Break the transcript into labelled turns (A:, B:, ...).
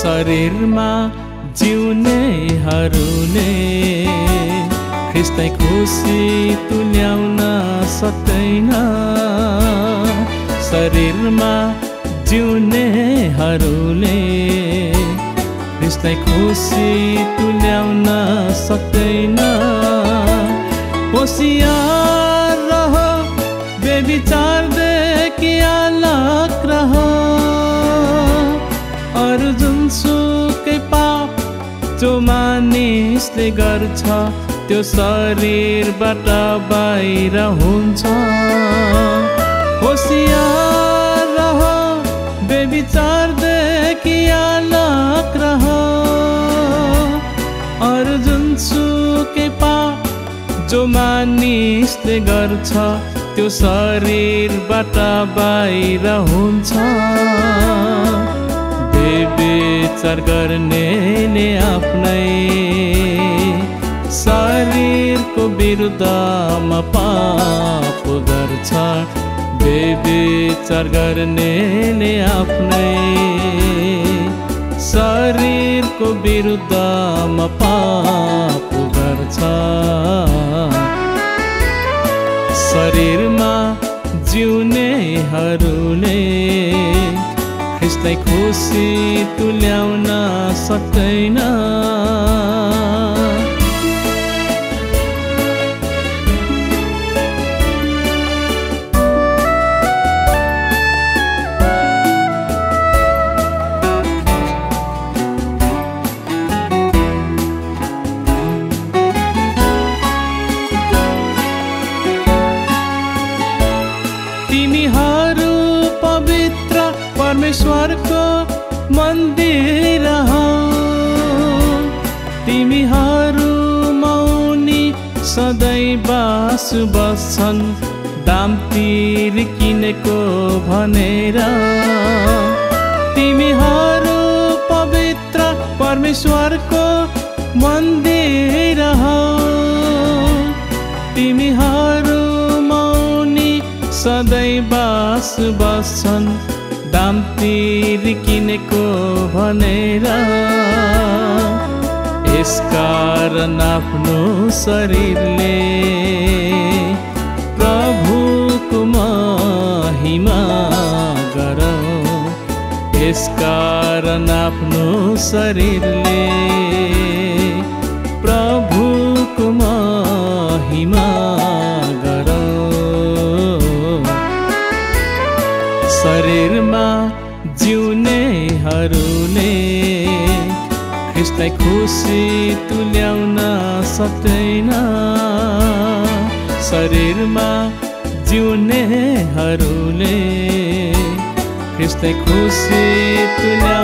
A: शरीरमा जिउनेहरूले ख्रिस्टै खुसी तुल्याउन सक्दैन। शरीरमा जिउनेहरूले ख्रिस्टै खुसी तुल्याउन सक्दैन। होसियार जुनसुकै पाप जो मानिसले गर्छ त्यो शरीरबाट बाहिर हुन्छ। होसियार रह रह। अरू जुनसुकै पाप जो मानिसले गर्छ त्यो शरीरबाट बाहिर हुन्छ। बेविचार गर्नेले आफ्नै शरीरको विरुद्धमा पाप गर्छ। बेविचार गर्नेले आफ्नै शरीरको विरुद्धमा पाप गर्छ। शरीरमा जिउनेहरूले ख्रिस्टलाई खुसी तुल्याउन सक्दैन परमेश्वरको मन्दिर तिमीहरू मौनी सधैँ बास बस्छन् दाम तिर किनेको भनेर। तिमीहरू पवित्र परमेश्वरको मन्दिर तिमीहरू मौनी सधैँ बास बस्छन् तिर किनेको भनेर। यसकारण आफ्नो शरीरले प्रभुको गरौँ। यसकारण आफ्नो शरीरले शरीरमा जिउनेहरूले ख्रिस्टलाई खुसी तुल्याउन सक्दैन। शरीरमा जिउनेहरूले ख्रिस्टलाई खुसी तुल्याउन